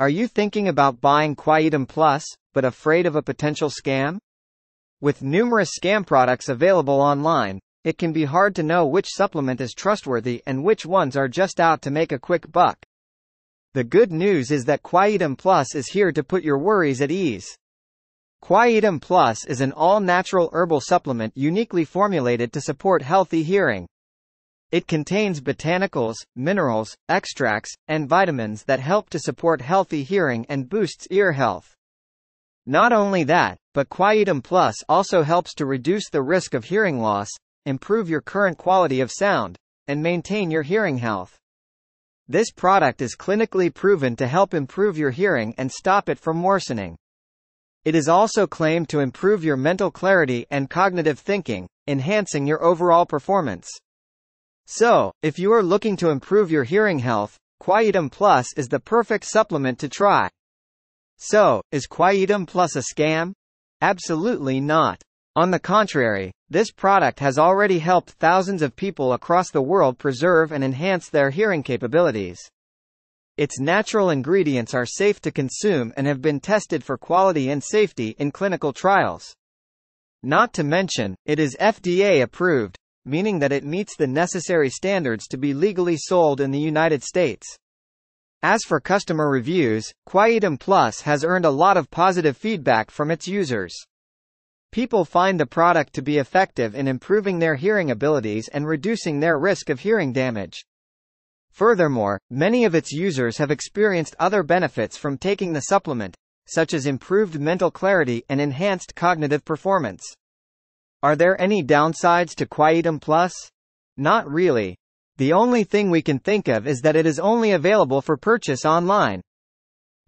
Are you thinking about buying Quietum Plus, but afraid of a potential scam? With numerous scam products available online, it can be hard to know which supplement is trustworthy and which ones are just out to make a quick buck. The good news is that Quietum Plus is here to put your worries at ease. Quietum Plus is an all-natural herbal supplement uniquely formulated to support healthy hearing. It contains botanicals, minerals, extracts, and vitamins that help to support healthy hearing and boosts ear health. Not only that, but Quietum Plus also helps to reduce the risk of hearing loss, improve your current quality of sound, and maintain your hearing health. This product is clinically proven to help improve your hearing and stop it from worsening. It is also claimed to improve your mental clarity and cognitive thinking, enhancing your overall performance. So, if you are looking to improve your hearing health, Quietum Plus is the perfect supplement to try. So, is Quietum Plus a scam? Absolutely not. On the contrary, this product has already helped thousands of people across the world preserve and enhance their hearing capabilities. Its natural ingredients are safe to consume and have been tested for quality and safety in clinical trials. Not to mention, it is FDA approved, meaning that it meets the necessary standards to be legally sold in the United States. As for customer reviews, Quietum Plus has earned a lot of positive feedback from its users. People find the product to be effective in improving their hearing abilities and reducing their risk of hearing damage. Furthermore, many of its users have experienced other benefits from taking the supplement, such as improved mental clarity and enhanced cognitive performance. Are there any downsides to Quietum Plus? Not really. The only thing we can think of is that it is only available for purchase online.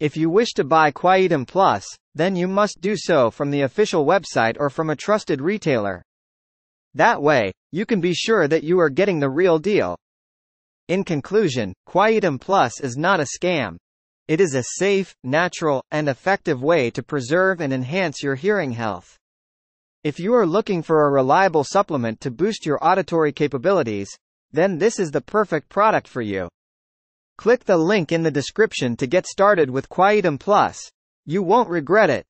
If you wish to buy Quietum Plus, then you must do so from the official website or from a trusted retailer. That way, you can be sure that you are getting the real deal. In conclusion, Quietum Plus is not a scam. It is a safe, natural, and effective way to preserve and enhance your hearing health. If you are looking for a reliable supplement to boost your auditory capabilities, then this is the perfect product for you. Click the link in the description to get started with Quietum Plus. You won't regret it.